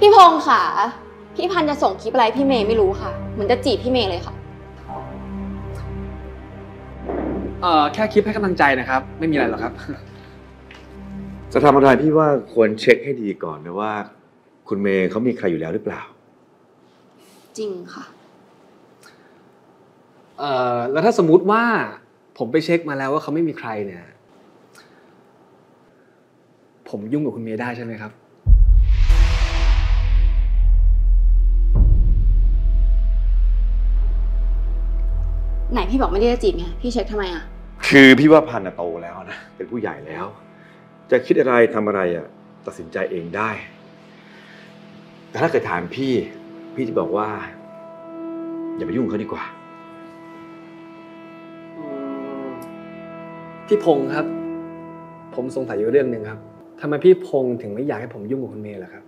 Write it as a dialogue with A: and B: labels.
A: พี่พงษ์ค่ะ พี่พันธุ์จะส่งคลิปอะไรพี่เมย์ไม่รู้ค่ะเหมือนจะจีบพี่เมย์เลยค่ะ
B: เอ่อแค่คลิปให้กำลังใจนะครับ ไม่มีอะไรหรอกครับ
C: จะทำอะไรพี่ว่าควรเช็คให้ดีก่อนนะว่า คุณเมย์เขามีใครอยู่แล้วหรือเปล่า
A: จริงค่ะ
B: เอ่อแล้วถ้าสมมุติว่าผมไปเช็คมาแล้วว่าเขาไม่มีใครเนี่ย ผมยุ่งกับคุณเมย์ได้ใช่ไหมครับ
A: ไหนพี่บอกไม่ได้จะจีบไงพี่เช็คทำไมอะ
C: คือพี่ว่าพันธุ์น่ะโตแล้วนะ เป็นผู้ใหญ่แล้ว จะคิดอะไรทำอะไรอะ ตัดสินใจเองได้ แต่ถ้าเกิดถามพี่ พี่จะบอกว่า อย่าไปยุ่งกับเขาดีกว่า
B: พี่พงษ์ครับ ผมสงสัยอยู่เรื่องหนึ่งครับทำไมพี่พงษ์ถึงไม่อยากให้ผมยุ่งกับคุณเมย์ล่ะครับ